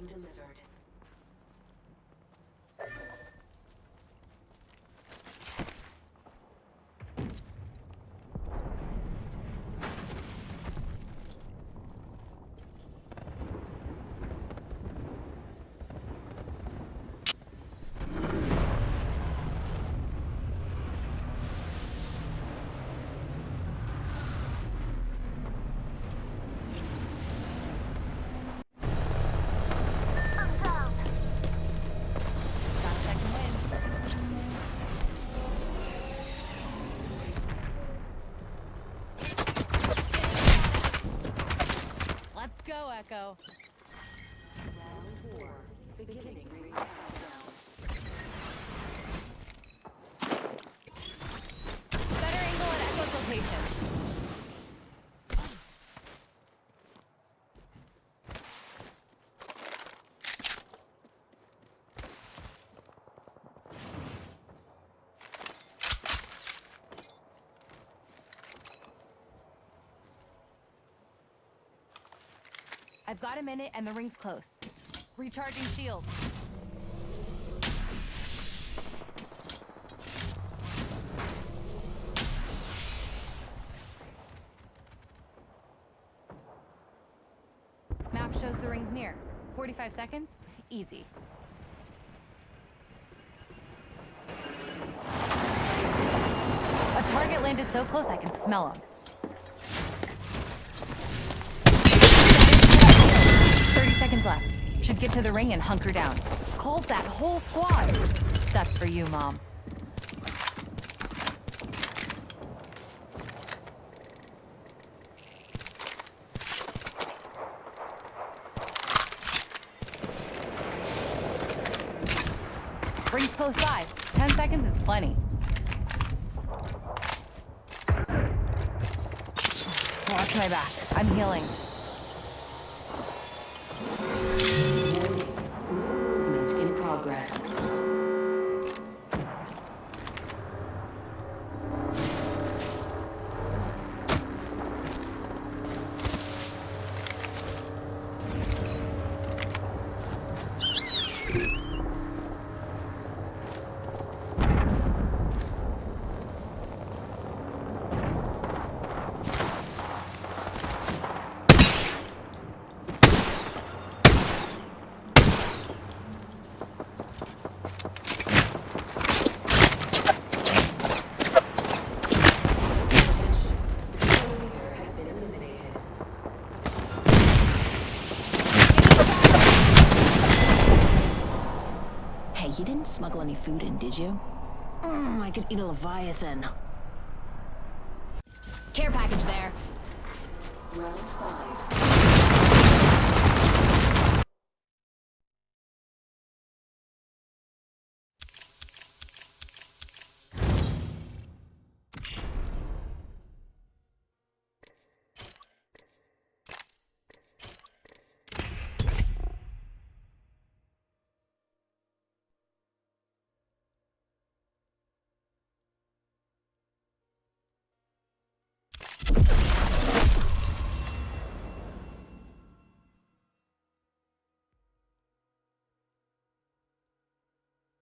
being delivered. Go, Echo. Round four. Beginning I've got a minute and the ring's close. Recharging shields. Map shows the ring's near. 45 seconds? Easy. A target landed so close I can smell him. 30 seconds left. Should get to the ring and hunker down. Called that whole squad. That's for you, Mom. Ring's close by. 10 seconds is plenty. Watch my back. I'm healing. You didn't smuggle any food in, did you? Mm, I could eat a leviathan. Care package there. Round five.